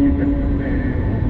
Thank you.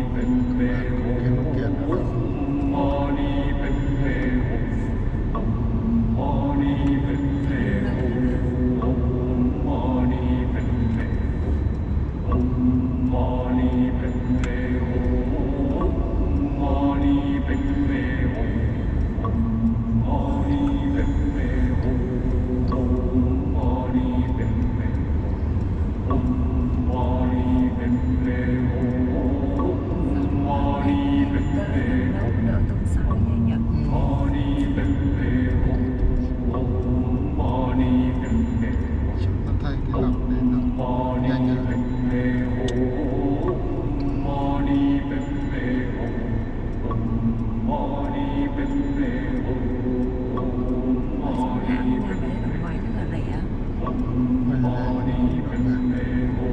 Theo tôi đi uh,